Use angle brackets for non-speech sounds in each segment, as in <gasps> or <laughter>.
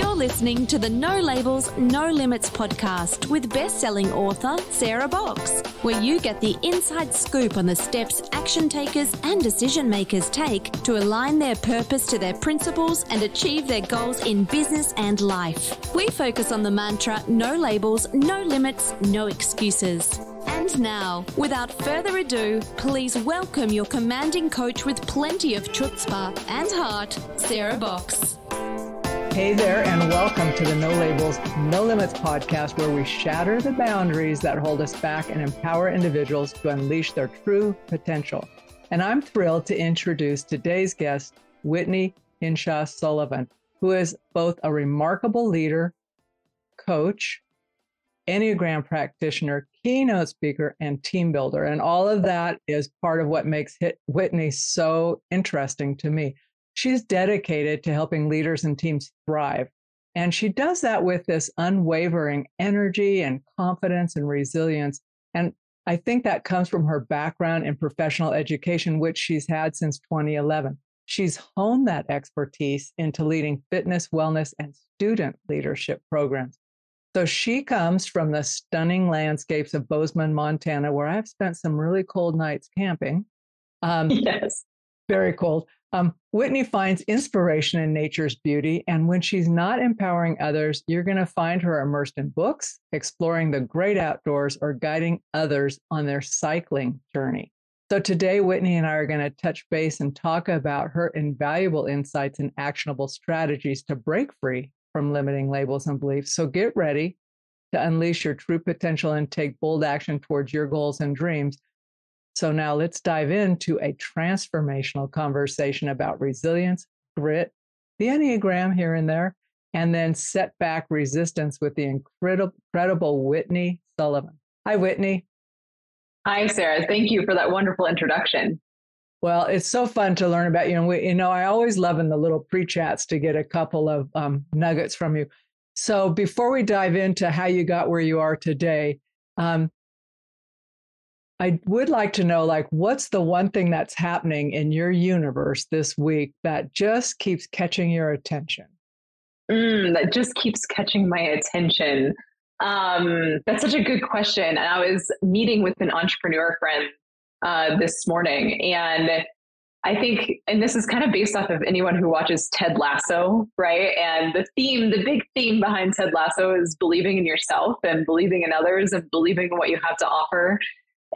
You're listening to the No Labels, No Limits podcast with best-selling author Sarah Boxx, where you get the inside scoop on the steps action takers and decision makers take to align their purpose to their principles and achieve their goals in business and life. We focus on the mantra no labels, no limits, no excuses. And now, without further ado, please welcome your commanding coach with plenty of chutzpah and heart, Sarah Boxx. Hey there, and welcome to the No Labels, No Limits podcast, where we shatter the boundaries that hold us back and empower individuals to unleash their true potential. And I'm thrilled to introduce today's guest, Whitney Hinshaw Sullivan, who is both a remarkable leader, coach, Enneagram practitioner, keynote speaker, and team builder. And all of that is part of what makes Whitney so interesting to me. She's dedicated to helping leaders and teams thrive. And she does that with this unwavering energy and confidence and resilience. And I think that comes from her background in professional education, which she's had since 2011. She's honed that expertise into leading fitness, wellness, and student leadership programs. So she comes from the stunning landscapes of Bozeman, Montana, where I've spent some really cold nights camping. Um, <laughs> yes. Very cold. Um, Whitney finds inspiration in nature's beauty. And when she's not empowering others, you're going to find her immersed in books, exploring the great outdoors, or guiding others on their cycling journey. So today, Whitney and I are going to touch base and talk about her invaluable insights and actionable strategies to break free from limiting labels and beliefs. So get ready to unleash your true potential and take bold action towards your goals and dreams. So now let's dive into a transformational conversation about resilience, grit, the Enneagram here and there, and then setback resistance with the incredible, incredible Whitney Sullivan. Hi, Whitney. Hi, Sarah. Thank you for that wonderful introduction. Well, it's so fun to learn about you. And we, you know, I always love in the little pre-chats to get a couple of um, nuggets from you. So before we dive into how you got where you are today, um, I would like to know, like, what's the one thing that's happening in your universe this week that just keeps catching your attention? Mm, that just keeps catching my attention. Um, that's such a good question. And I was meeting with an entrepreneur friend uh, this morning, and I think, and this is kind of based off of anyone who watches Ted Lasso, right? And the theme, the big theme behind Ted Lasso is believing in yourself and believing in others and believing in what you have to offer.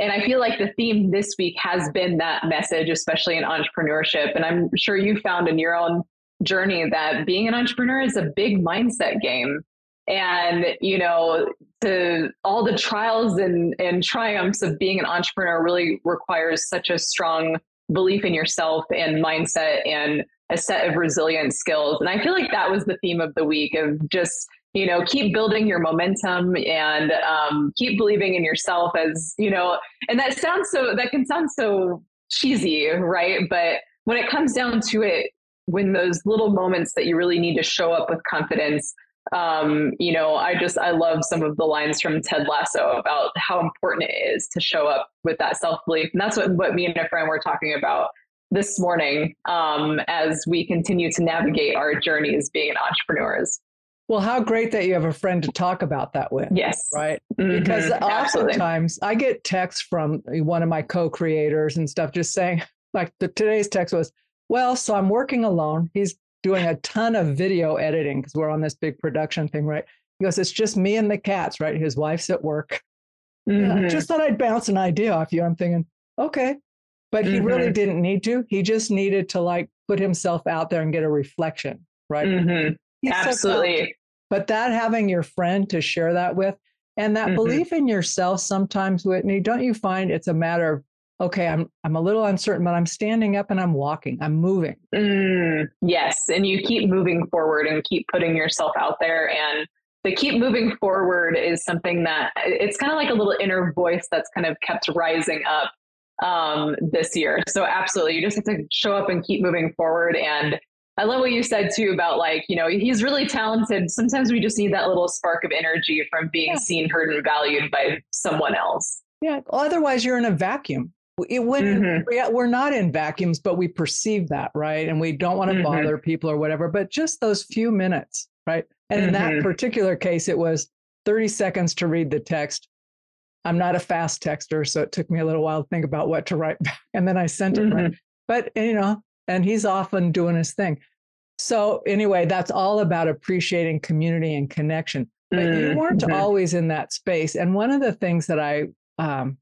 And I feel like the theme this week has been that message, especially in entrepreneurship. And I'm sure you found in your own journey that being an entrepreneur is a big mindset game. And, you know, to all the trials and, and triumphs of being an entrepreneur really requires such a strong belief in yourself and mindset and a set of resilient skills. And I feel like that was the theme of the week of just you know keep building your momentum and um, keep believing in yourself as you know and that sounds so that can sound so cheesy right? But when it comes down to it when those little moments that you really need to show up with confidence um, you know i just i love some of the lines from ted lasso about how important it is to show up with that self-belief. And that's what, what me and a friend were talking about this morning um, as we continue to navigate our journey as being entrepreneurs well, how great that you have a friend to talk about that with. Yes. Right. Mm-hmm. Because oftentimes I get texts from one of my co creators and stuff just saying, <laughs> like the, today's text was, well, so I'm working alone. He's doing a ton of video editing because we're on this big production thing, right? He goes, it's just me and the cats, right? His wife's at work. Mm-hmm. just thought I'd bounce an idea off you. I'm thinking, okay. But he mm-hmm. really didn't need to. He just needed to like put himself out there and get a reflection, right? Mm-hmm. Absolutely. So but that having your friend to share that with and that mm-hmm. belief in yourself sometimes, Whitney, don't you find it's a matter of, okay, I'm I'm a little uncertain, but I'm standing up and I'm walking, I'm moving. Mm, yes. And you keep moving forward and keep putting yourself out there. And the keep moving forward is something that it's kind of like a little inner voice that's kind of kept rising up um, this year. So absolutely, you just have to show up and keep moving forward. And I love what you said too about like, you know, he's really talented. Sometimes we just need that little spark of energy from being yeah. seen, heard, and valued by someone else. Yeah. Otherwise, you're in a vacuum. It, when mm-hmm. we're not in vacuums, but we perceive that, right? And we don't want to mm-hmm. bother people or whatever. But just those few minutes right? And mm-hmm. in that mm-hmm. particular case, it was 30 seconds to read the text. I'm not a fast texter, so it took me a little while to think about what to write <laughs> back. And then I sent it. Mm-hmm. Right. But, you know, and he's often doing his thing. So, anyway, that's all about appreciating community and connection. But mm-hmm. you weren't always in that space. And one of the things that I um,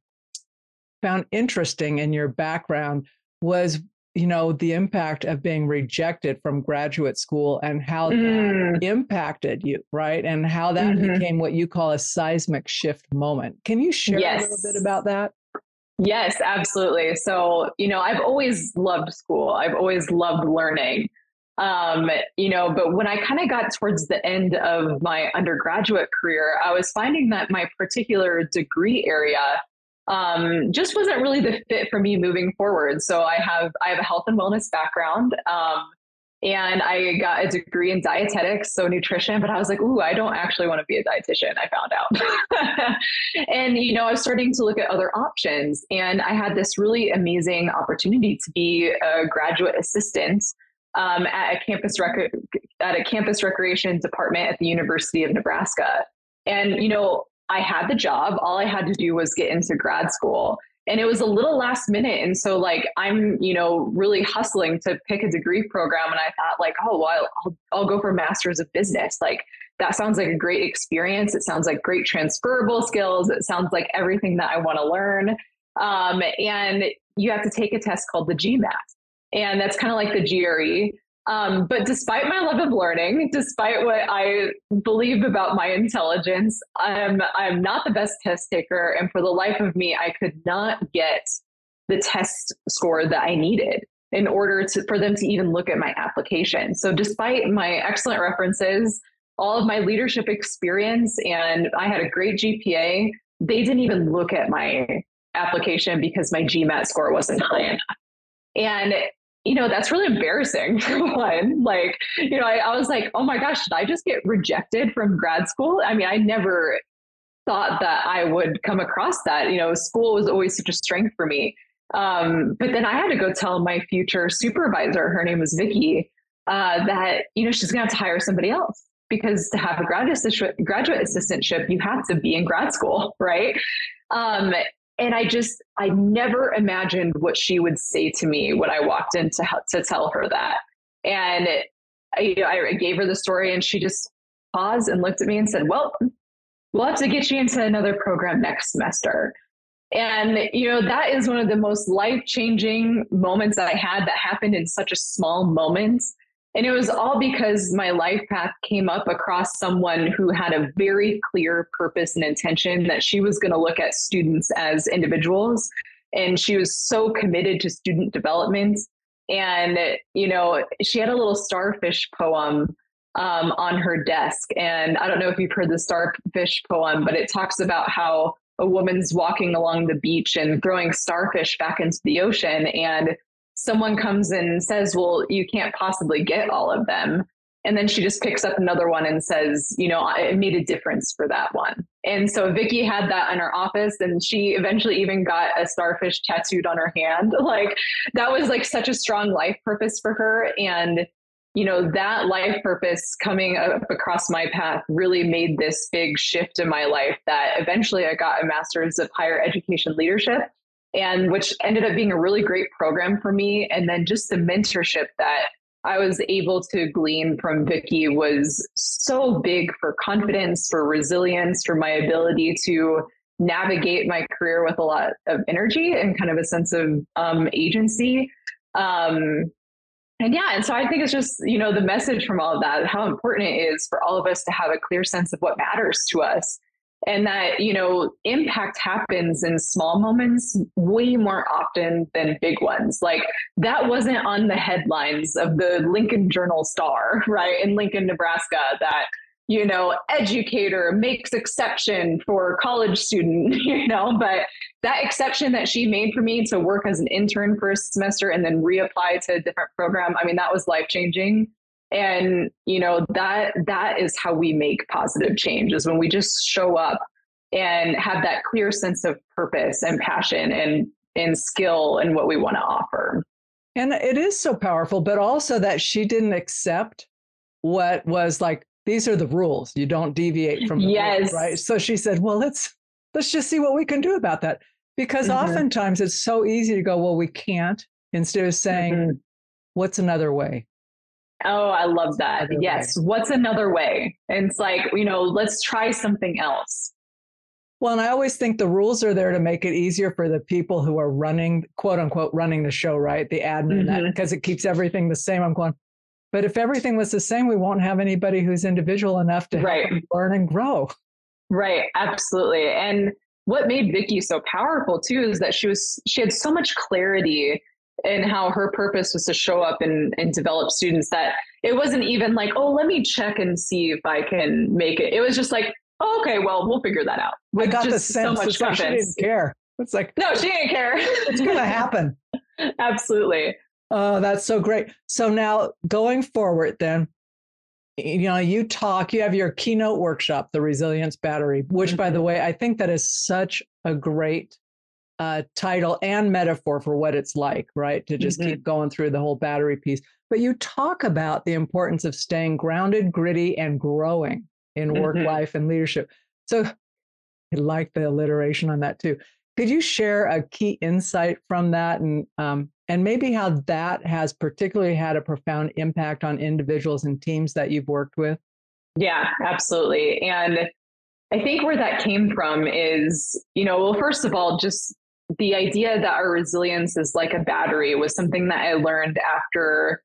found interesting in your background was you know the impact of being rejected from graduate school and how mm. that impacted you right and how that mm-hmm. became what you call a seismic shift moment can you share yes. a little bit about that yes absolutely so you know i've always loved school i've always loved learning um, you know but when i kind of got towards the end of my undergraduate career i was finding that my particular degree area um, just wasn't really the fit for me moving forward. So I have I have a health and wellness background. Um, and I got a degree in dietetics, so nutrition, but I was like, ooh, I don't actually want to be a dietitian, I found out. <laughs> and, you know, I was starting to look at other options. And I had this really amazing opportunity to be a graduate assistant um, at a campus rec- at a campus recreation department at the University of Nebraska. And, you know, I had the job. All I had to do was get into grad school. And it was a little last minute. And so, like, I'm, you know, really hustling to pick a degree program. And I thought, like, oh, well, I'll, I'll go for master's of business. Like, that sounds like a great experience. It sounds like great transferable skills. It sounds like everything that I want to learn. Um, and you have to take a test called the GMAT. And that's kind of like the GRE. Um, but despite my love of learning, despite what I believe about my intelligence, I'm I'm not the best test taker, and for the life of me, I could not get the test score that I needed in order to for them to even look at my application. So, despite my excellent references, all of my leadership experience, and I had a great GPA, they didn't even look at my application because my GMAT score wasn't high enough. And you know, that's really embarrassing <laughs> for one. Like, you know, I, I, was like, oh my gosh, did I just get rejected from grad school? I mean, I never thought that I would come across that. You know, school was always such a strength for me. Um, but then I had to go tell my future supervisor, her name was Vicky, uh, that, you know, she's going to have to hire somebody else because to have a graduate, graduate assistantship, you have to be in grad school, <laughs> right? Um, and I just I never imagined what she would say to me when I walked in to to tell her that. And I, I gave her the story, and she just paused and looked at me and said, "Well, we'll have to get you into another program next semester." And you know that is one of the most life changing moments that I had that happened in such a small moment and it was all because my life path came up across someone who had a very clear purpose and intention that she was going to look at students as individuals. And she was so committed to student development. And, you know, she had a little starfish poem um, on her desk. And I don't know if you've heard the starfish poem, but it talks about how a woman's walking along the beach and throwing starfish back into the ocean. And someone comes and says, Well, you can't possibly get all of them. And then she just picks up another one and says, you know, it made a difference for that one. And so Vicky had that in her office and she eventually even got a starfish tattooed on her hand. <laughs> Like that was like such a strong life purpose for her. And, you know, that life purpose coming up across my path really made this big shift in my life that eventually I got a master's of higher education leadership and which ended up being a really great program for me. And then just the mentorship that I was able to glean from Vicky was so big for confidence, for resilience, for my ability to navigate my career with a lot of energy and kind of a sense of um, agency. Um, and yeah, and so I think it's just, you know, the message from all of that, how important it is for all of us to have a clear sense of what matters to us and that you know impact happens in small moments way more often than big ones. Like that wasn't on the headlines of the lincoln journal star right in lincoln nebraska that you know educator makes exception for college student <laughs> you know but that exception that she made for me to work as an intern for a semester and then reapply to a different program i mean that was life changing and you know that that is how we make positive change is when we just show up and have that clear sense of purpose and passion and and skill and what we want to offer and it is so powerful but also that she didn't accept what was like these are the rules. You don't deviate from the yes. rules, right? So she said, well, let's let's just see what we can do about that. Because mm-hmm. oftentimes it's so easy to go, well, we can't, instead of saying, mm-hmm. what's another way? Oh, I love that. Another yes. Way. What's another way? And it's like, you know, let's try something else. Well, and I always think the rules are there to make it easier for the people who are running, quote unquote, running the show, right? The admin, mm-hmm. because it keeps everything the same. I'm going, but if everything was the same, we won't have anybody who's individual enough to right. learn and grow. Right, absolutely. And what made Vicky so powerful too is that she was she had so much clarity in how her purpose was to show up and, and develop students that it wasn't even like, oh, let me check and see if I can make it. It was just like, oh, okay, well, we'll figure that out. With I got the sense so much like she didn't care. It's like no, she didn't care. it's gonna <laughs> happen. Absolutely. Oh, that's so great. So now going forward, then, you know, you talk, you have your keynote workshop, the resilience battery, which, mm-hmm. by the way, I think that is such a great uh, title and metaphor for what it's like, right? To just mm-hmm. keep going through the whole battery piece. But you talk about the importance of staying grounded, gritty, and growing in work mm-hmm. life and leadership. So I like the alliteration on that too. Could you share a key insight from that and um, and maybe how that has particularly had a profound impact on individuals and teams that you've worked with? Yeah, absolutely. And I think where that came from is, you know, well, first of all, just the idea that our resilience is like a battery was something that I learned after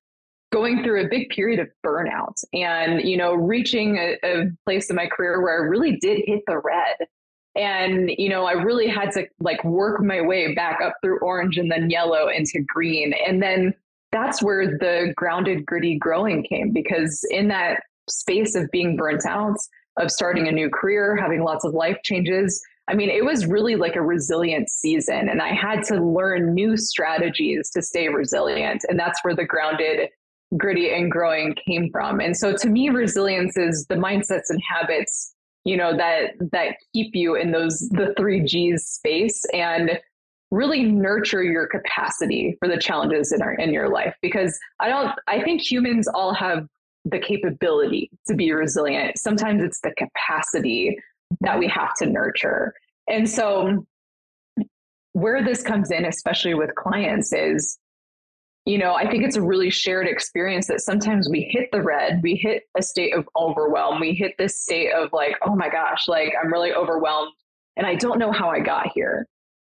going through a big period of burnout and, you know, reaching a, a place in my career where I really did hit the red. And you know i really had to like work my way back up through orange and then yellow into green. And then that's where the grounded gritty growing came because in that space of being burnt out of starting a new career having lots of life changes i mean it was really like a resilient season and i had to learn new strategies to stay resilient and that's where the grounded gritty and growing came from. And so to me resilience is the mindsets and habits you know that that keep you in those the three g's space and really nurture your capacity for the challenges in our in your life. Because i don't i think humans all have the capability to be resilient. Sometimes it's the capacity that we have to nurture and so where this comes in especially with clients is you know, I think it's a really shared experience that sometimes we hit the red, we hit a state of overwhelm, we hit this state of like, oh my gosh, like I'm really overwhelmed and I don't know how I got here.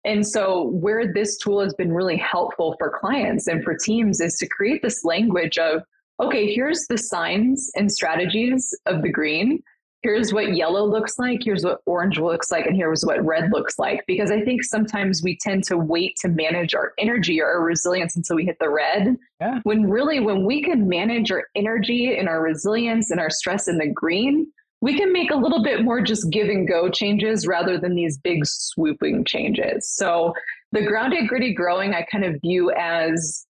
And so, where this tool has been really helpful for clients and for teams is to create this language of, okay, here's the signs and strategies of the green here's what yellow looks like, here's what orange looks like, and here's what red looks like. Because I think sometimes we tend to wait to manage our energy or our resilience until we hit the red. Yeah. When really, when we can manage our energy and our resilience and our stress in the green, we can make a little bit more just give and go changes rather than these big swooping changes. So the grounded, gritty growing, I kind of view as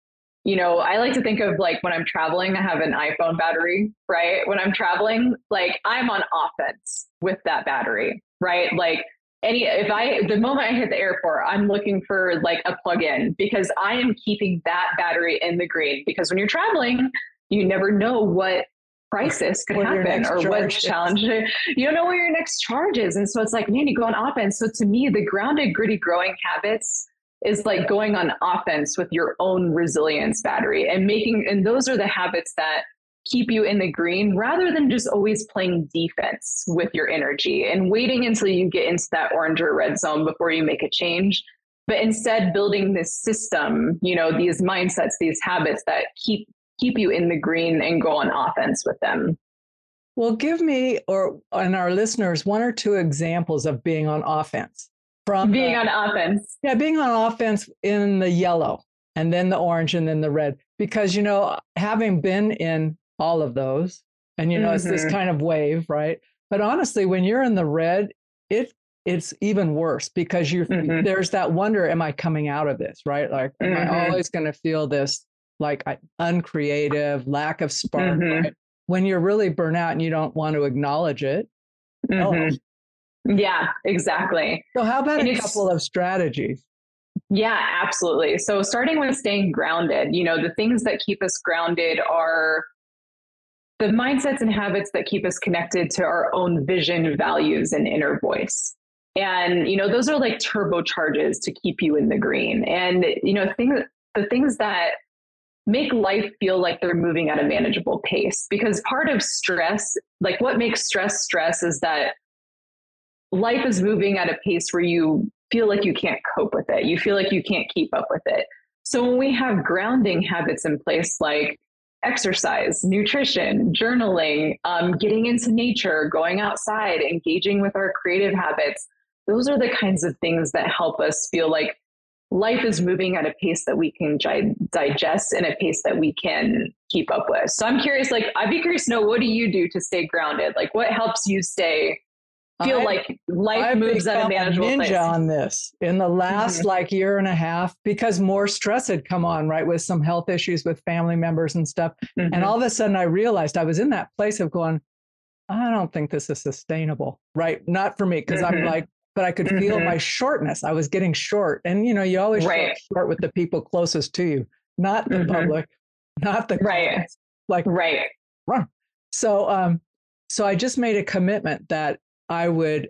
you know, I like to think of like when I'm traveling, I have an iPhone battery, right? When I'm traveling, like I'm on offense with that battery, right? Like any if I the moment I hit the airport, I'm looking for like a plug-in because I am keeping that battery in the green because when you're traveling, you never know what crisis could happen or what challenge you don't know where your next charge is. And so it's like, man, you go on offense. So to me, the grounded, gritty growing habits is like going on offense with your own resilience battery and making and those are the habits that keep you in the green rather than just always playing defense with your energy and waiting until you get into that orange or red zone before you make a change but instead building this system you know these mindsets these habits that keep keep you in the green and go on offense with them. Well give me or and our listeners one or two examples of being on offense from being the, on offense. Yeah, being on offense in the yellow and then the orange and then the red. Because, you know, having been in all of those, and, you know, mm-hmm. it's this mm-hmm. kind of wave, right? But honestly, when you're in the red, it it's even worse because you mm-hmm. there's that wonder am i coming out of this right like am mm-hmm. i always going to feel this like uncreative lack of spark mm-hmm. right? when you're really burnt out and you don't want to acknowledge it mm-hmm. Yeah, exactly. So, how about and a couple of strategies? Yeah, absolutely. So, starting with staying grounded, you know, the things that keep us grounded are the mindsets and habits that keep us connected to our own vision, values, and inner voice. And, you know, those are like turbocharges to keep you in the green. And, you know, things, the things that make life feel like they're moving at a manageable pace because part of stress, like what makes stress stress is that life is moving at a pace where you feel like you can't cope with it. You feel like you can't keep up with it. So when we have grounding habits in place, like exercise, nutrition, journaling, um, getting into nature, going outside, engaging with our creative habits, those are the kinds of things that help us feel like life is moving at a pace that we can digest and a pace that we can keep up with. So I'm curious, like, I'd be curious to know what do you do to stay grounded? Like, what helps you stay feel I, like life I've moves at a manageable ninja pace? on this in the last mm-hmm. like year and a half because more stress had come on, right, with some health issues with family members and stuff. Mm-hmm. And all of a sudden, I realized I was in that place of going, I don't think this is sustainable, right? Not for me because mm-hmm. I'm like but I could mm-hmm. feel my shortness. I was getting short. And you know, you always right. short with the people closest to you, not the mm-hmm. public, not the right. Clients. Like right. Run. So um, so I just made a commitment that I would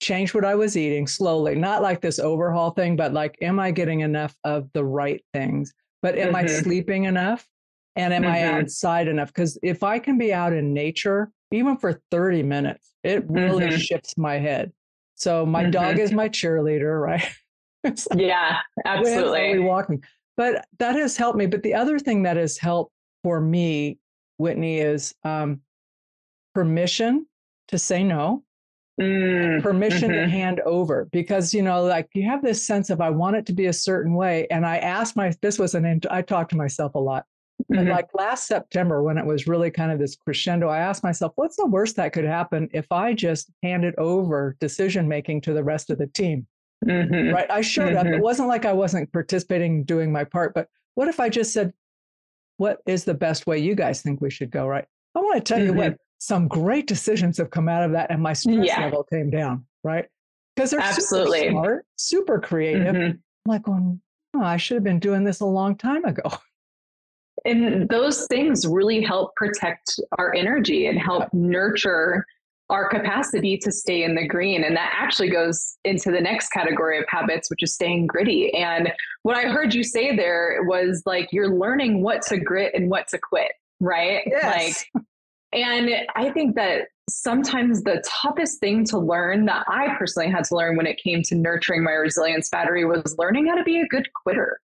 change what I was eating slowly, not like this overhaul thing, but like, am I getting enough of the right things? But am mm-hmm. I sleeping enough? And am I mm-hmm. outside enough? Because if I can be out in nature, even for 30 minutes, it really mm-hmm. shifts my head. So my mm-hmm. dog is my cheerleader, right? <laughs> like, yeah, absolutely. walking. But that has helped me. But the other thing that has helped for me, Whitney, is um, permission to say no. Mm, permission mm-hmm. to hand over because you know like you have this sense of i want it to be a certain way and i asked my this was an i talked to myself a lot Mm-hmm. And like last September, when it was really kind of this crescendo, I asked myself, what's the worst that could happen if I just handed over decision making to the rest of the team? Mm-hmm. Right. I showed up. It mm-hmm. wasn't like I wasn't participating, doing my part, but what if I just said, what is the best way you guys think we should go? Right. I want to tell you what, mm-hmm. Some great decisions have come out of that, and my stress yeah. level came down. Right. Because they're absolutely super smart, super creative. Mm-hmm. I'm like, oh, I should have been doing this a long time ago. <laughs> and those things really help protect our energy and help nurture our capacity to stay in the green. And that actually goes into the next category of habits, which is staying gritty. And what I heard you say there was like you're learning what to grit and what to quit, right? Yes. Like, <laughs> and I think that sometimes the toughest thing to learn that I personally had to learn when it came to nurturing my resilience battery was learning how to be a good quitter.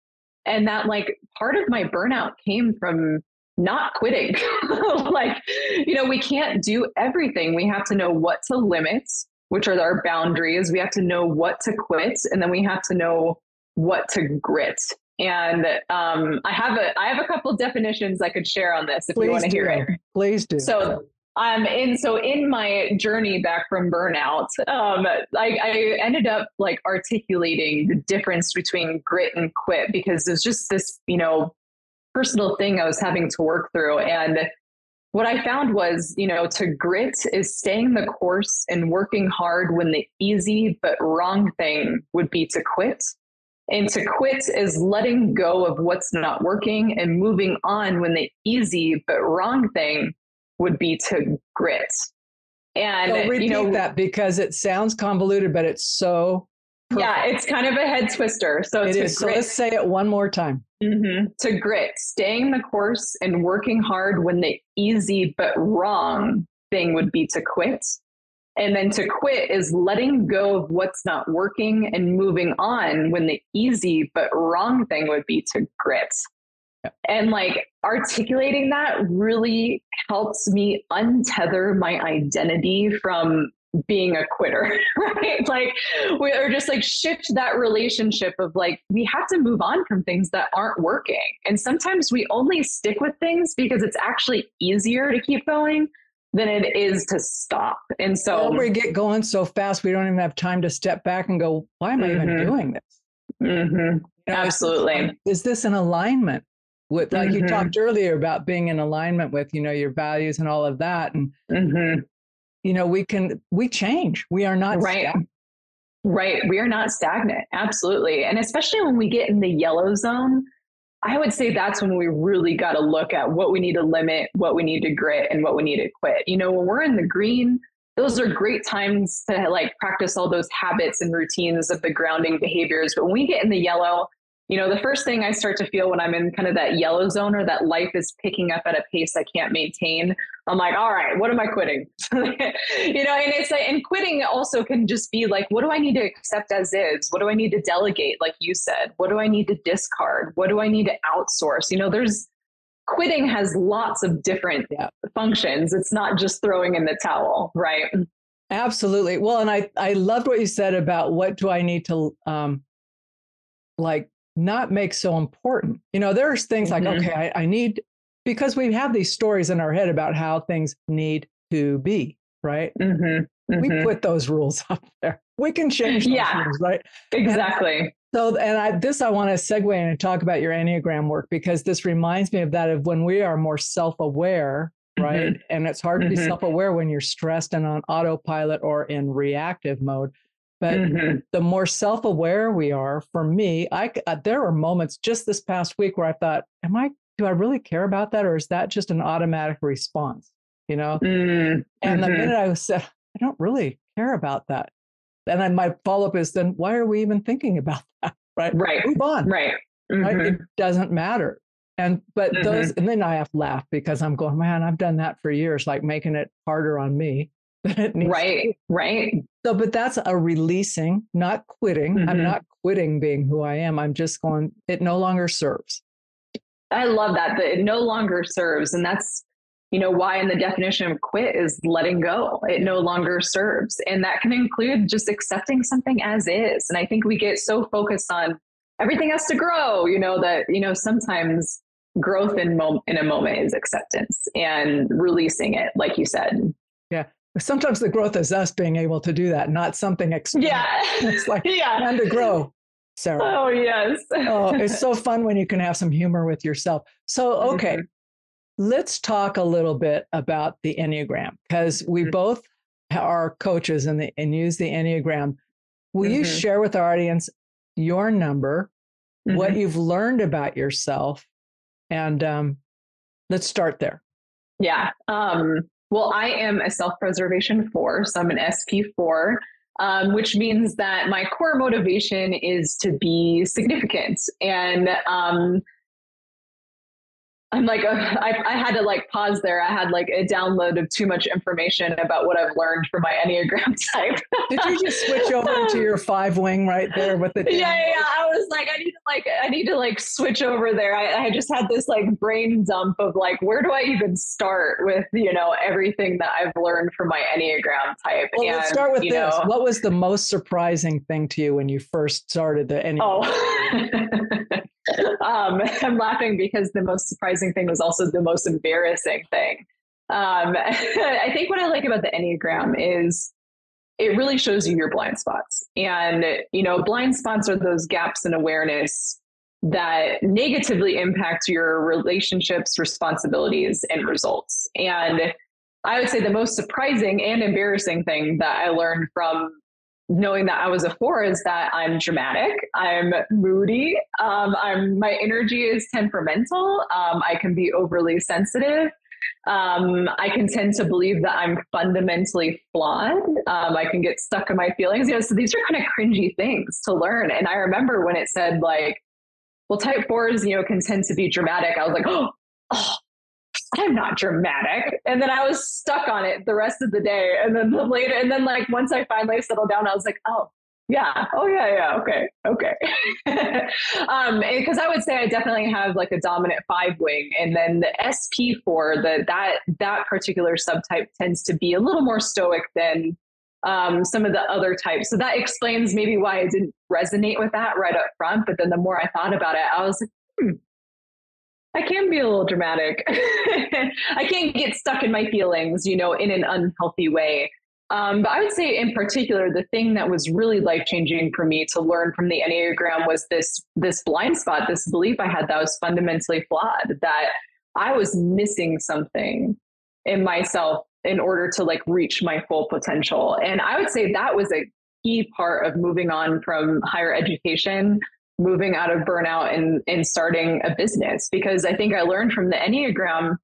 And that like part of my burnout came from not quitting. <laughs> Like you know we can't do everything. We have to know what to limit which are our boundaries. We have to know what to quit and then we have to know what to grit and um, I have a I have a couple definitions I could share on this if Please you want to hear it. Please do. So um, and so in my journey back from burnout, um, I, I ended up like articulating the difference between grit and quit because there's just this, you know, personal thing I was having to work through. And what I found was, you know, to grit is staying the course and working hard when the easy but wrong thing would be to quit. And to quit is letting go of what's not working and moving on when the easy but wrong thing would be to grit. And so repeat you know, that because it sounds convoluted, but it's so perfect. yeah, it's kind of a head twister. So it is. So let's say it one more time. Mm-hmm. To grit, staying the course and working hard when the easy but wrong thing would be to quit. And then to quit is letting go of what's not working and moving on when the easy but wrong thing would be to grit. And like articulating that really helps me untether my identity from being a quitter, <laughs> right? Like we are just like shift that relationship of like we have to move on from things that aren't working. And sometimes we only stick with things because it's actually easier to keep going than it is to stop. And so we get going so fast we don't even have time to step back and go, why am I mm-hmm. even doing this? Mm-hmm. You know, Absolutely. Is this an alignment with like mm-hmm. you talked earlier about being in alignment with you know your values and all of that and mm-hmm. you know we can we change we are not right stagnant. right we are not stagnant absolutely and especially when we get in the yellow zone I would say that's when we really got to look at what we need to limit, what we need to grit, and what we need to quit. You know, when we're in the green, those are great times to like practice all those habits and routines of the grounding behaviors. But when we get in the yellow, you know, the first thing I start to feel when I'm in kind of that yellow zone or that life is picking up at a pace I can't maintain, I'm like, all right, what am I quitting? <laughs> you know, and it's like, and quitting also can just be like, what do I need to accept as is? What do I need to delegate? Like you said, what do I need to discard? What do I need to outsource? You know, there's quitting has lots of different yeah. functions. It's not just throwing in the towel, right? Absolutely. Well, and I, I loved what you said about what do I need to, um, like not make so important. You know, there's things mm-hmm. like, okay, I, I need, because we have these stories in our head about how things need to be, right? Mm-hmm. Mm-hmm. We put those <laughs> rules up there. We can change those yeah, rules, right? Exactly. And so, and I, this I want to segue in and talk about your Enneagram work because this reminds me of that of when we are more self aware, right? Mm-hmm. And it's hard to be mm-hmm. self aware when you're stressed and on autopilot or in reactive mode. But mm-hmm. the more self aware we are, for me, I uh, there were moments just this past week where I thought, "Am I? Do I really care about that, or is that just an automatic response?" You know. Mm-hmm. And the mm-hmm. minute I said, "I don't really care about that," then I, my follow up is, "Then why are we even thinking about <laughs> that?" Right. Right. Move on. Right. Right. It mm-hmm. doesn't matter. And but those, mm-hmm. and then I have to laugh because I'm going, man, I've done that for years, like making it harder on me right right. So but that's a releasing not quitting. Mm-hmm. i'm not quitting being who i am. I'm just going it no longer serves. I love that that it no longer serves and that's you know why in the definition of quit is letting go. It no longer serves and that can include just accepting something as is and i think we get so focused on everything has to grow you know that you know sometimes growth in, mo- in a moment is acceptance and releasing it like you said sometimes the growth is us being able to do that, not something external. Yeah. It's like <laughs> yeah. and to grow. Sarah. Oh yes. oh, it's <laughs> so fun when you can have some humor with yourself. So okay, mm-hmm. let's talk a little bit about the Enneagram because we mm-hmm. both are coaches and the and use the Enneagram. Will mm-hmm. you share with our audience your number, what mm-hmm. you've learned about yourself, and um, let's start there. Yeah. Um, well, I am a self preservation four, so I'm an SP4, um, which means that my core motivation is to be significant. And um, I'm like, uh, I, I had to like pause there. I had like a download of too much information about what I've learned for my Enneagram <laughs> type. Did you just switch over to <laughs> your five wing right there with the? Yeah, yeah, yeah, I was like, I need to like, I need to like switch over there. I, I just had this like brain dump of like, where do I even start with you know everything that I've learned from my Enneagram type? Well, and, let's start with this. Know, what was the most surprising thing to you when you first started the Enneagram? Oh. <laughs> um, <laughs> I'm laughing because the most surprising thing was also the most embarrassing thing. Um, <laughs> I think what I like about the Enneagram is it really shows you your blind spots. And, you know, blind spots are those gaps in awareness that negatively impact your relationships, responsibilities, and results. And I would say the most surprising and embarrassing thing that I learned from knowing that I was a four is that I'm dramatic, I'm moody, um, I'm my energy is temperamental. Um, I can be overly sensitive. Um, I can tend to believe that I'm fundamentally flawed. Um, I can get stuck in my feelings. You know, so these are kind of cringy things to learn. And I remember when it said like, well, type fours, you know, can tend to be dramatic. I was like, <gasps> oh, oh I'm not dramatic. And then I was stuck on it the rest of the day. And then later, and then like once I finally settled down, I was like, oh, yeah. Oh, yeah, yeah. Okay. Okay. <laughs> um, because I would say I definitely have like a dominant five wing. And then the SP4, the, that, that particular subtype tends to be a little more stoic than um, some of the other types. So that explains maybe why I didn't resonate with that right up front. But then the more I thought about it, I was like, hmm, I can be a little dramatic. <laughs> I can't get stuck in my feelings, you know, in an unhealthy way. Um, but I would say, in particular, the thing that was really life changing for me to learn from the Enneagram was this this blind spot, this belief I had that was fundamentally flawed, that I was missing something in myself in order to like reach my full potential. And I would say that was a key part of moving on from higher education moving out of burnout and, and starting a business because I think I learned from the Enneagram,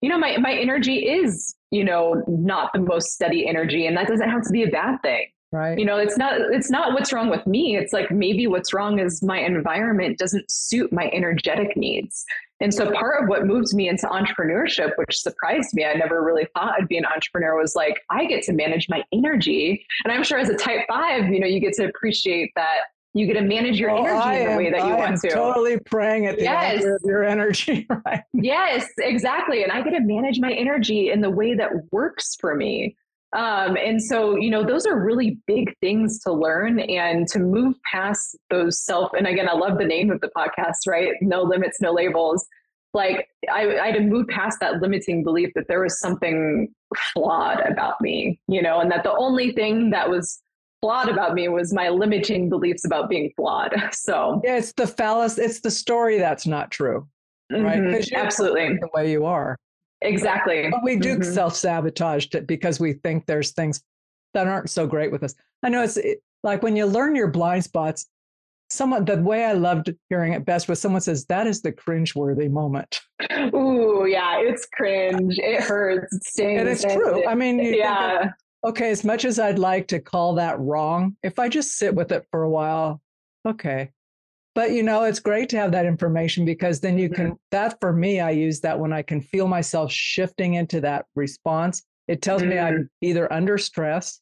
you know, my, my energy is, you know, not the most steady energy. And that doesn't have to be a bad thing. Right. You know, it's not it's not what's wrong with me. It's like maybe what's wrong is my environment doesn't suit my energetic needs. And so part of what moves me into entrepreneurship, which surprised me, I never really thought I'd be an entrepreneur, was like, I get to manage my energy. And I'm sure as a type five, you know, you get to appreciate that you get to manage your oh, energy in the way that you I want to. Totally praying at the yes. of your energy, <laughs> right? Yes, exactly. And I get to manage my energy in the way that works for me. Um, and so, you know, those are really big things to learn and to move past those self. And again, I love the name of the podcast, right? No limits, no labels. Like I, I had to move past that limiting belief that there was something flawed about me, you know, and that the only thing that was flawed about me was my limiting beliefs about being flawed. <laughs> So yeah, it's the fallacy. It's the story that's not true, right? Mm-hmm, absolutely, the way you are. Exactly. But we do mm-hmm. self sabotage because we think there's things that aren't so great with us. I know it's it, like when you learn your blind spots, someone, the way I loved hearing it best was someone says, that is the cringe-worthy moment. Ooh, yeah, it's cringe. It hurts. It stings. And it's true. I mean, yeah. Okay, as much as I'd like to call that wrong, if I just sit with it for a while, okay, but you know, it's great to have that information because then you can, mm-hmm. that for me, I use that when I can feel myself shifting into that response. It tells mm-hmm. me I'm mm-hmm. either under stress,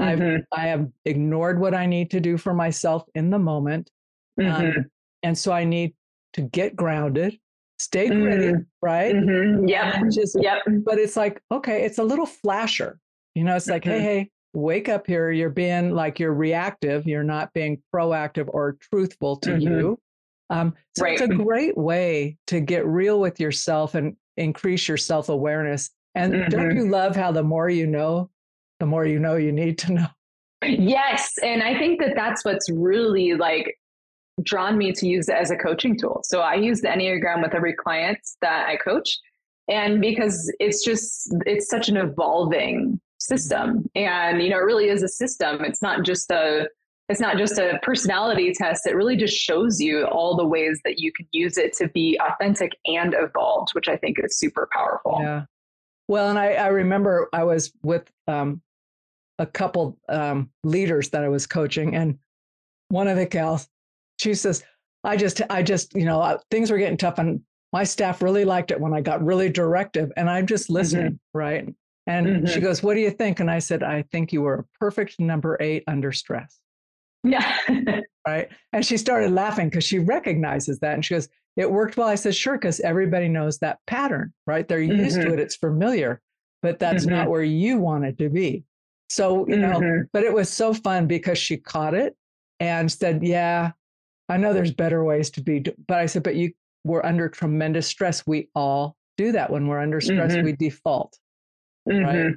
I've, mm-hmm. I have ignored what I need to do for myself in the moment. Um, mm-hmm. and so I need to get grounded, stay gritty, mm. right? Yeah. Just, yep. But it's like, okay, it's a little flasher. You know, it's like, hey, hey, wake up here. You're being like you're reactive. You're not being proactive or truthful to mm-hmm. you. Um, so right. it's a great way to get real with yourself and increase your self-awareness. And mm-hmm. don't you love how the more you know the more you know you need to know? Yes and i think that that's what's really like drawn me to use it as a coaching tool. So i use the enneagram with every client that i coach and because it's just it's such an evolving system. And you know it really is a system. It's not just a it's not just a personality test. It really just shows you all the ways that you can use it to be authentic and evolved which i think is super powerful. Yeah. Well and i, I remember i was with um, a couple um, leaders that i was coaching and one of the gals she says i just i just you know uh, things were getting tough and my staff really liked it when i got really directive and i'm just listening mm-hmm. right and mm-hmm. she goes, What do you think? And I said, I think you were a perfect number eight under stress. Yeah. <laughs> right. And she started laughing because she recognizes that. And she goes, It worked well. I said, Sure, because everybody knows that pattern, right? They're used mm-hmm. to it, it's familiar, but that's mm-hmm. not where you want it to be. So, you know, mm-hmm. but it was so fun because she caught it and said, Yeah, I know there's better ways to be. But I said, But you were under tremendous stress. We all do that when we're under stress, mm-hmm. we default. Mm-hmm. Right.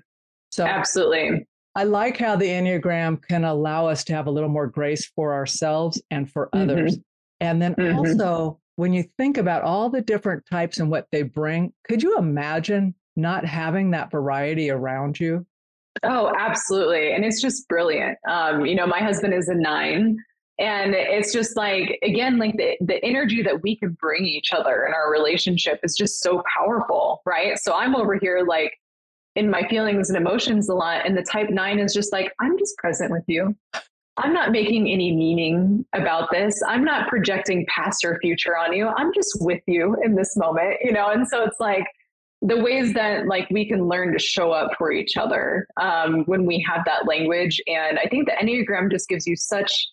So absolutely. I like how the Enneagram can allow us to have a little more grace for ourselves and for mm-hmm. others. And then mm-hmm. also, when you think about all the different types and what they bring, could you imagine not having that variety around you? Oh, absolutely. And it's just brilliant. Um, you know, my husband is a nine. And it's just like, again, like the, the energy that we can bring each other in our relationship is just so powerful, right? So I'm over here like, in my feelings and emotions a lot. And the type nine is just like, I'm just present with you. I'm not making any meaning about this. I'm not projecting past or future on you. I'm just with you in this moment, you know? And so it's like the ways that like we can learn to show up for each other um, when we have that language. And I think the Enneagram just gives you such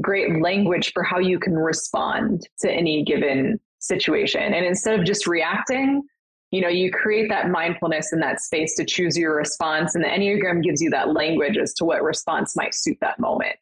great language for how you can respond to any given situation. And instead of just reacting, you know you create that mindfulness in that space to choose your response and the enneagram gives you that language as to what response might suit that moment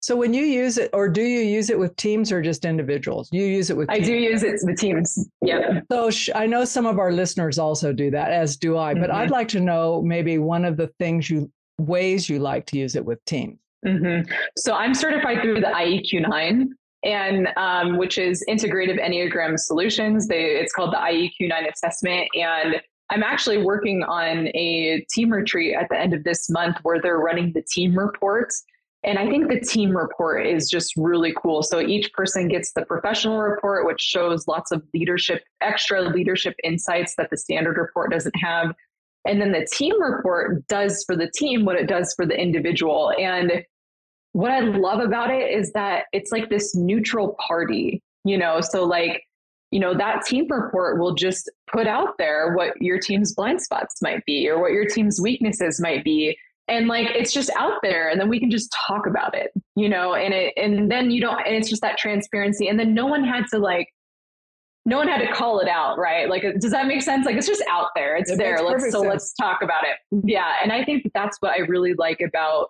so when you use it or do you use it with teams or just individuals you use it with teams. i do use it with teams yeah so sh- i know some of our listeners also do that as do i but mm-hmm. i'd like to know maybe one of the things you ways you like to use it with teams mm-hmm. so i'm certified through the ieq 9 and um, which is integrative enneagram solutions they, it's called the ieq9 assessment and i'm actually working on a team retreat at the end of this month where they're running the team reports and I think the team report is just really cool. So each person gets the professional report, which shows lots of leadership, extra leadership insights that the standard report doesn't have. And then the team report does for the team what it does for the individual. And what I love about it is that it's like this neutral party, you know, so like, you know, that team report will just put out there what your team's blind spots might be or what your team's weaknesses might be. And like it's just out there and then we can just talk about it you know? And it and then you don't and it's just that transparency. And then no one had to like no one had to call it out right? Like does that make sense? Like it's just out there. It's it there. let's so sense. let's talk about it. Yeah. And i think that that's what i really like about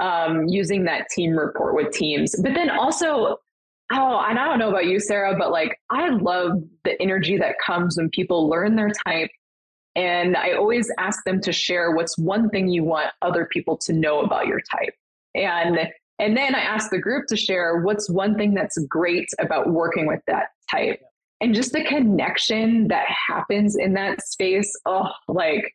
um, using that team report with teams but then also oh and i don't know about you sarah but like i love the energy that comes when people learn their type and I always ask them to share what's one thing you want other people to know about your type. And and then I ask the group to share what's one thing that's great about working with that type. And just the connection that happens in that space, oh, like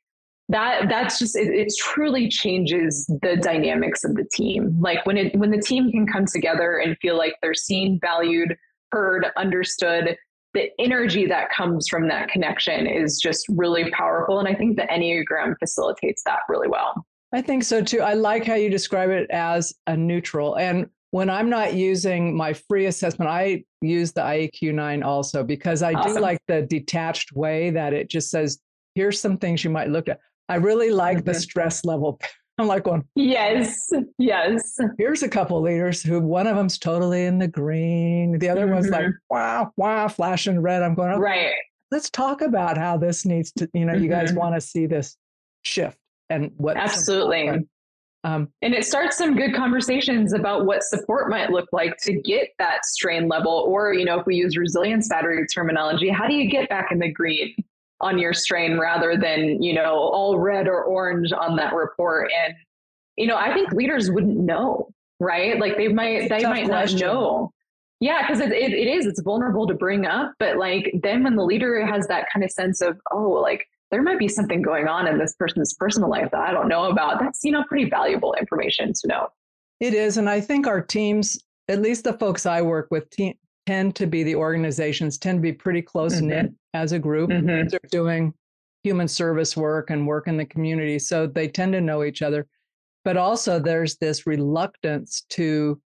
that that's just it, it, truly changes the dynamics of the team like when it when the team can come together and feel like they're seen valued heard understood the energy that comes from that connection is just really powerful. And I think the Enneagram facilitates that really well. I think so too. I like how you describe it as a neutral. And when I'm not using my free assessment, I use the iEQ9 also because I awesome. do like the detached way that it just says, here's some things you might look at. I really like mm-hmm. the stress level <laughs> I'm like going, yes, yes. Here's a couple leaders who one of them's totally in the green. The other mm-hmm. one's like, mm-hmm. wow, wow, flashing red. I'm going, okay, right. Let's talk about how this needs to, you know, mm-hmm. you guys mm-hmm. want to see this shift and what. Absolutely. Um, and it starts some good conversations about what support might look like to get that strain level, or you know, if we use resilience battery terminology, how do you get back in the green? On your strain rather than, you know, all red or orange on that report. And, you know, I think leaders wouldn't know, right? Like they might, they might question. not know. Yeah, because it, it, it is, it's vulnerable to bring up. But like then when the leader has that kind of sense of, oh, like there might be something going on in this person's personal life that I don't know about, that's, you know, pretty valuable information to know. It is. And I think our teams, at least the folks I work with, te- tend to be the organizations tend to be pretty close knit mm-hmm. as a group. Mm-hmm. They're doing human service work and work in the community. So they tend to know each other. But also, there's this reluctance to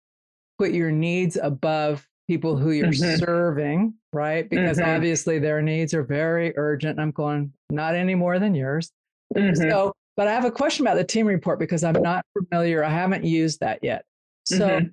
put your needs above people who you're mm-hmm. serving, right? Because mm-hmm. obviously their needs are very urgent. I'm going, not any more than yours. Mm-hmm. So, but I have a question about the team report because I'm not familiar. I haven't used that yet. So, mm-hmm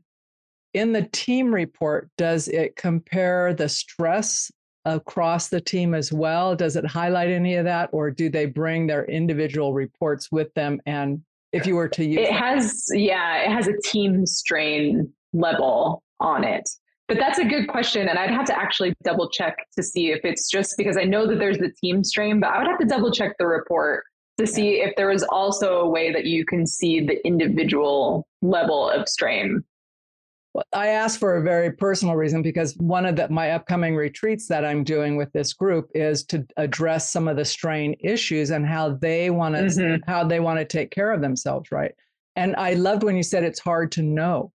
in the team report, does it compare the stress across the team as well? Does it highlight any of that, or do they bring their individual reports with them? And if you were to use it, has yeah, it has a team strain level on it. But that's a good question, and I'd have to actually double check to see if it's just because I know that there's the team strain, but I would have to double check the report to see if there is also a way that you can see the individual level of strain I asked for a very personal reason because one of the, my upcoming retreats that I'm doing with this group is to address some of the strain issues and how they want to mm-hmm. how they want to take care of themselves, right? And I loved when you said it's hard to know.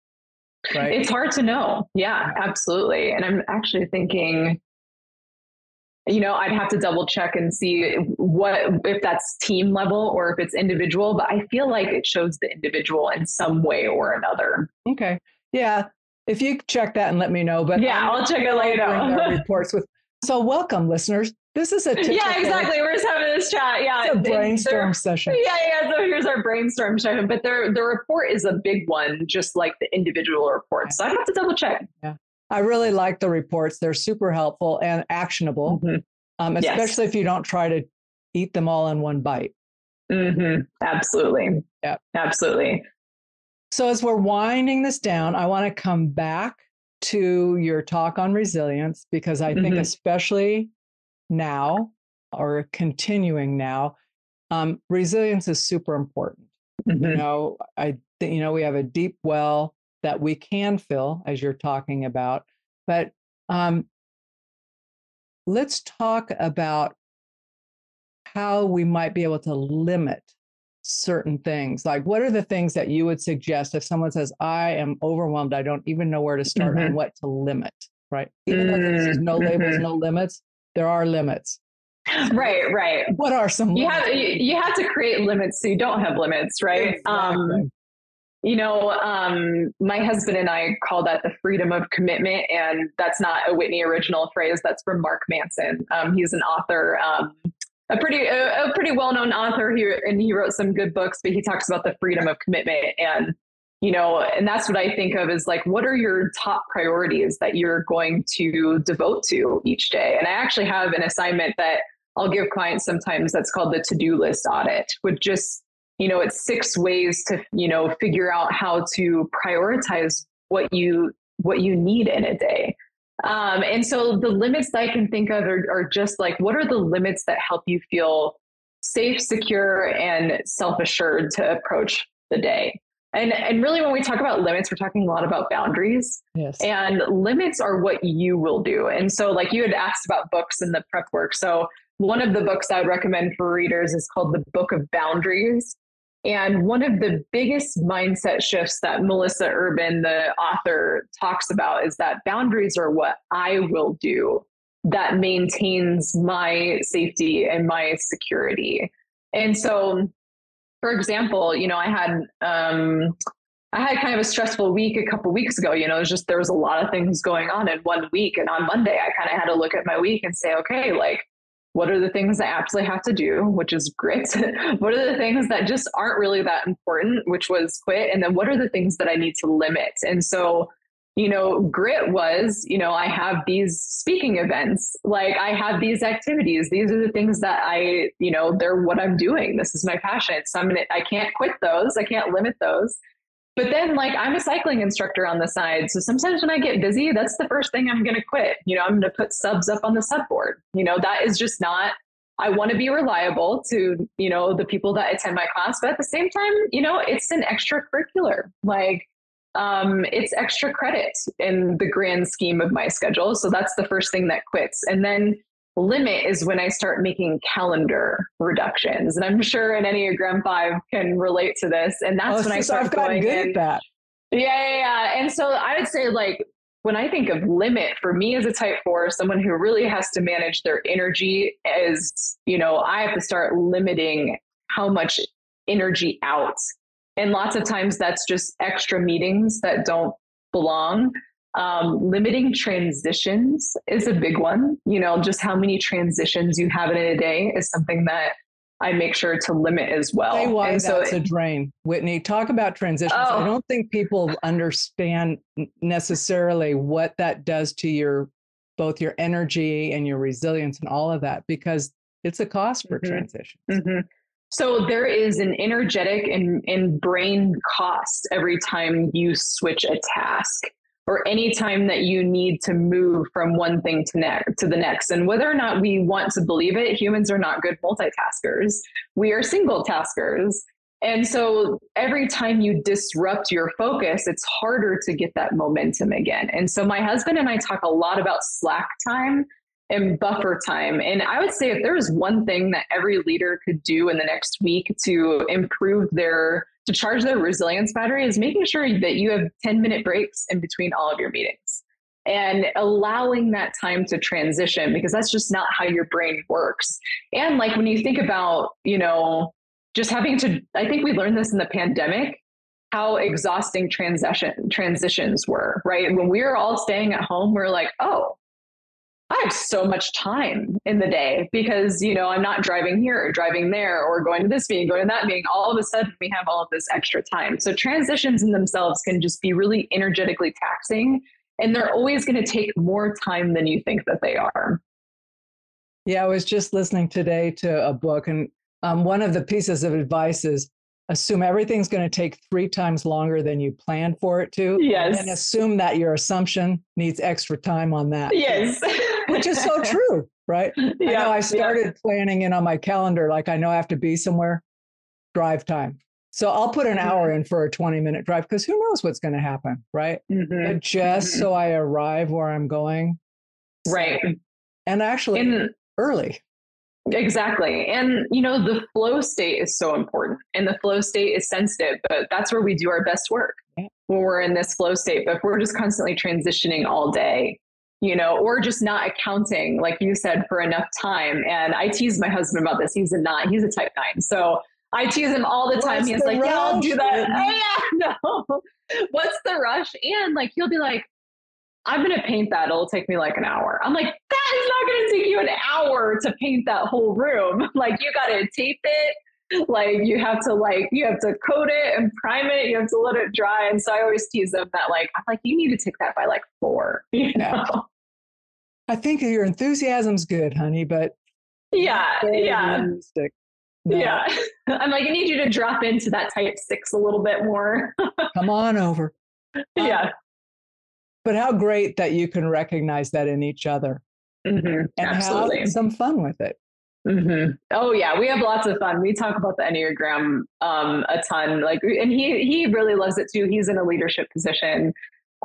Right? It's hard to know. Yeah, absolutely. And I'm actually thinking you know, I'd have to double check and see what if that's team level or if it's individual, but I feel like it shows the individual in some way or another. Okay. Yeah, if you check that and let me know. But yeah, I'll check it later. <laughs> reports with. So welcome, listeners. This is a yeah, exactly. We're just having this chat. Yeah, it's a brainstorm <laughs> session. Yeah, yeah. So here's our brainstorm session. But the the report is a big one, just like the individual reports. So I have to double check. Yeah, I really like the reports. They're super helpful and actionable, mm-hmm. um, especially yes. if you don't try to eat them all in one bite. Mm-hmm. Absolutely. Yeah. Absolutely. So, as we're winding this down, I want to come back to your talk on resilience because I think, mm-hmm. especially now or continuing now, um, resilience is super important. Mm-hmm. You know, I you know we have a deep well that we can fill, as you're talking about, but um, let's talk about how we might be able to limit certain things? Like, what are the things that you would suggest if someone says, I am overwhelmed, I don't even know where to start Mhm. and what to limit, right? Even though this is Mm, no labels, mhm. no limits, there are limits. Right, right. What are some You limits? have you, you have to create limits so you don't have limits, right? Um, Exactly. you know, um, my husband and I call that the freedom of commitment, and that's not a Whitney original phrase. That's from Mark Manson. Um, he's an author, um, a pretty a, a pretty well known author. He and he wrote some good books, but he talks about the freedom of commitment, and you know, and that's what I think of is like, what are your top priorities that you're going to devote to each day? And I actually have an assignment that I'll give clients sometimes that's called the to do list audit, which just you know it's six ways to you know figure out how to prioritize what you what you need in a day um, and so the limits that i can think of are, are just like what are the limits that help you feel safe secure and self-assured to approach the day and and really when we talk about limits we're talking a lot about boundaries yes. and limits are what you will do. And so, like you had asked about books and the prep work. So, one of the books I would recommend for readers is called The Book of Boundaries. And one of the biggest mindset shifts that Melissa Urban, the author, talks about is that boundaries are what I will do that maintains my safety and my security. And so, for example, you know, I had um, I had kind of a stressful week a couple weeks ago. You know, it just there was a lot of things going on in one week, and on Monday, I kind of had to look at my week and say, okay, like, what are the things I absolutely have to do, which is grit? <laughs> what are the things that just aren't really that important, which was quit, and then what are the things that I need to limit? And so, you know, grit was, you know, I have these speaking events, like I have these activities. These are the things that I, you know, they're what I'm doing. This is my passion. So I'm gonna, I can't quit those. I can't limit those. But then, like, I'm a cycling instructor on the side. So sometimes when I get busy, that's the first thing I'm going to quit. You know, I'm going to put subs up on the sub board. You know, that is just not, I want to be reliable to, you know, the people that attend my class. But at the same time, you know, it's an extracurricular. Like, um, it's extra credit in the grand scheme of my schedule. So that's the first thing that quits. And then limit is when I start making calendar reductions. And I'm sure an Enneagram 5 can relate to this. And that's Oh, when I sis, start I've gotten going good in. at that. Yeah, yeah, yeah. And so I would say, like, when I think of limit for me as a type four, someone who really has to manage their energy is, you know, I have to start limiting how much energy out. And lots of times that's just extra meetings that don't belong. Um, limiting transitions is a big one. You know, just how many transitions you have in a day is something that I make sure to limit as well. Say why and so that's a drain, Whitney. Talk about transitions. I Oh. don't think people understand necessarily what that does to your both your energy and your resilience and all of that because it's a cost for Mhm. transition. Mhm. So there is an energetic and, and brain cost every time you switch a task or any time that you need to move from one thing to, ne- to the next. And whether or not we want to believe it, humans are not good multitaskers. We are single taskers. And so every time you disrupt your focus, it's harder to get that momentum again. And so my husband and I talk a lot about slack time and buffer time. And I would say if there was one thing that every leader could do in the next week to improve their to charge their resilience battery is making sure that you have 10 minute breaks in between all of your meetings and allowing that time to transition because that's just not how your brain works. And like when you think about, you know, just having to I think we learned this in the pandemic how exhausting transition transitions were, right? When we were all staying at home, we're like, oh, I have so much time in the day because, you know, I'm not driving here or driving there or going to this meeting, going to that meeting. All of a sudden, we have all of this extra time. So transitions in themselves can just be really energetically taxing. And they're always going to take more time than you think that they are. Yeah, I was just listening today to a book, and um, one of the pieces of advice is assume everything's going to take three times longer than you planned for it to. Yes. And assume that your assumption needs extra time on that. Yes. <laughs> Which is so true, right? <laughs> I know I started planning in on my calendar, like I know I have to be somewhere, drive time. So I'll put an hour in for a 20 minute drive because who knows what's going to happen, right? Mhm. But just Mhm. so I arrive where I'm going. Right. And actually And early. Exactly. And, you know, the flow state is so important and the flow state is sensitive, but that's where we do our best work yeah. when we're in this flow state. But if we're just constantly transitioning all day, you know, or just not accounting, like you said, for enough time. And I tease my husband about this. He's a nine, he's a type nine. So I tease him all the time. What's he's the like, rush? Yeah, I'll do that. <laughs> Oh, yeah, <laughs> no. What's the rush? And like, he'll be like, I'm going to paint that. It'll take me like an hour. I'm like, that is not going to take you an hour to paint that whole room. <laughs> Like, you got to tape it. Like, you have to, like, you have to coat it and prime it. You have to let it dry. And so I always tease them that, like, I'm like, you need to take that by like four. <laughs> You know? I think your enthusiasm's good, honey, but Yeah. Yeah. realistic. No, Yeah. <laughs> I'm like, I need you to drop into that type six a little bit more. Come on over. <laughs> yeah. But how great that you can recognize that in each other hmm and Absolutely. have some fun with it. Hmm Oh yeah, we have lots of fun. We talk about the Enneagram um, a ton. Like, and he he really loves it too. He's in a leadership position.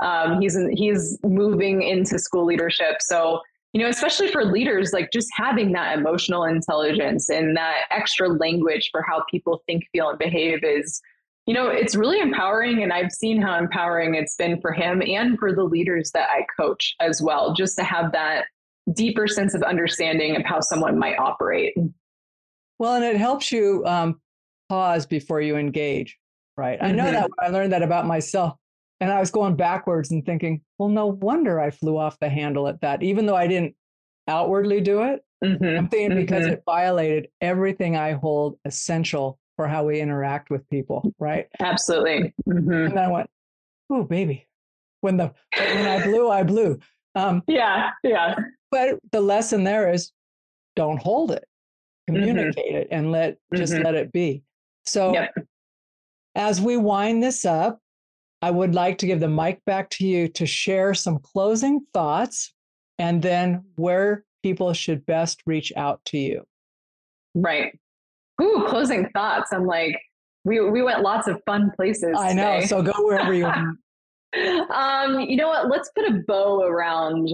Um, he's in, he's moving into school leadership. So you know, especially for leaders, like just having that emotional intelligence and that extra language for how people think, feel, and behave is, you know, it's really empowering. And I've seen how empowering it's been for him and for the leaders that I coach as well, just to have that deeper sense of understanding of how someone might operate. Well, and it helps you um, pause before you engage, right? I know Mhm. that I learned that about myself. And I was going backwards and thinking, well, no wonder I flew off the handle at that, even though I didn't outwardly do it. Mhm. I'm thinking because Mhm. it violated everything I hold essential for how we interact with people, right? Absolutely. Mhm. And then I went, oh, baby. When the when I blew, I blew. Um, Yeah, yeah. But the lesson there is don't hold it, Mhm. communicate it, and let just Mhm. let it be. So Yep. as we wind this up, I would like to give the mic back to you to share some closing thoughts and then where people should best reach out to you. Right. Ooh, closing thoughts. I'm like, we we went lots of fun places. I know. today. So go wherever you want. <laughs> um, you know what? Let's put a bow around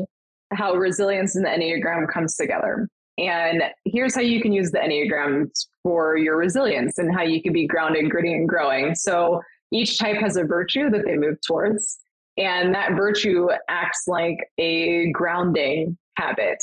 how resilience and the Enneagram comes together. And here's how you can use the Enneagram for your resilience and how you can be grounded, gritty, and growing. So each type has a virtue that they move towards. And that virtue acts like a grounding habit.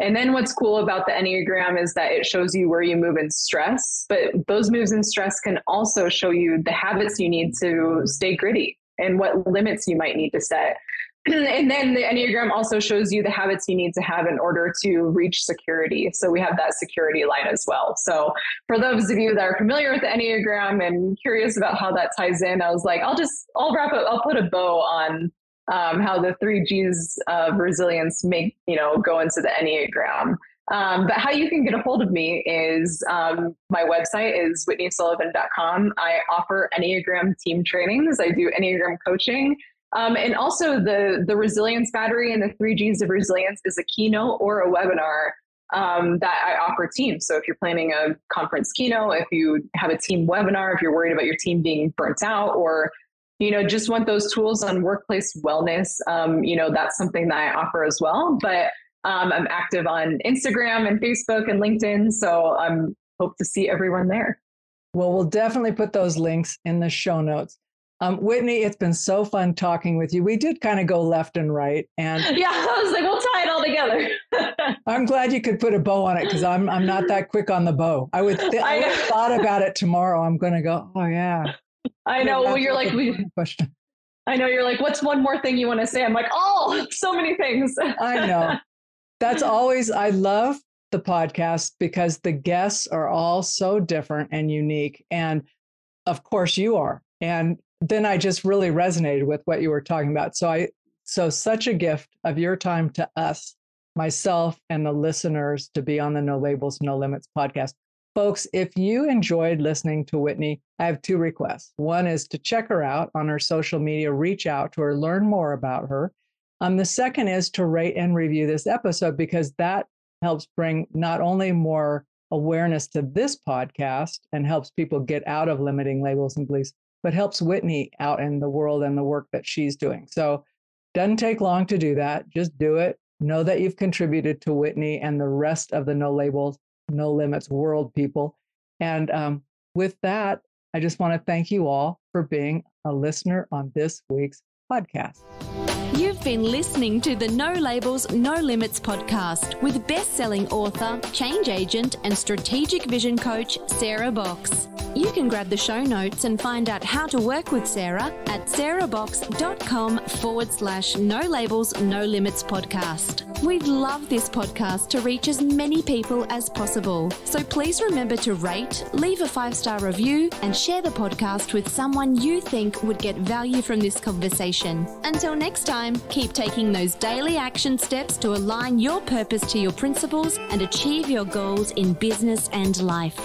And then what's cool about the Enneagram is that it shows you where you move in stress, but those moves in stress can also show you the habits you need to stay gritty and what limits you might need to set. <clears throat> and then the Enneagram also shows you the habits you need to have in order to reach security. So we have that security line as well. So for those of you that are familiar with the Enneagram and curious about how that ties in, I was like, I'll just, I'll wrap up, I'll put a bow on um, how the three G's of resilience make, you know, go into the Enneagram. Um, but how you can get a hold of me is um, my website is whitneysullivan.com. I offer Enneagram team trainings. I do Enneagram coaching. Um, and also the the resilience battery and the three G's of resilience is a keynote or a webinar um, that I offer teams. So if you're planning a conference keynote, if you have a team webinar, if you're worried about your team being burnt out, or you know just want those tools on workplace wellness, um, you know that's something that I offer as well. But um, I'm active on Instagram and Facebook and LinkedIn, so I'm hope to see everyone there. Well, we'll definitely put those links in the show notes. Um, Whitney, it's been so fun talking with you. We did kind of go left and right, and <laughs> Yeah, I was like, we'll tie it all together. <laughs> I'm glad you could put a bow on it because I'm I'm not that quick on the bow. I would th- <laughs> I I would have thought about it tomorrow. I'm going to go. Oh yeah. I know. Well, you're like, we, question. I know you're like, what's one more thing you want to say? I'm like, oh, so many things. I know. That's always I love the podcast because the guests are all so different and unique, and of course you are. And then I just really resonated with what you were talking about. So I so such a gift of your time to us, myself, and the listeners to be on the No Labels, No Limits podcast. Folks, if you enjoyed listening to Whitney, I have two requests. One is to check her out on her social media, reach out to her, learn more about her. Um, the second is to rate and review this episode because that helps bring not only more awareness to this podcast and helps people get out of limiting labels and beliefs, but helps Whitney out in the world and the work that she's doing. So doesn't take long to do that. Just do it. Know that you've contributed to Whitney and the rest of the No Labels, No Limits world people. And um, with that, I just want to thank you all for being a listener on this week's podcast. You've been listening to the No Labels, No Limits podcast with best selling author, change agent, and strategic vision coach, Sarah Boxx. You can grab the show notes and find out how to work with Sarah at sarahboxx.com forward slash no labels, no limits podcast. We'd love this podcast to reach as many people as possible. So please remember to rate, leave a five star review, and share the podcast with someone you think would get value from this conversation. Until next time, keep taking those daily action steps to align your purpose to your principles and achieve your goals in business and life.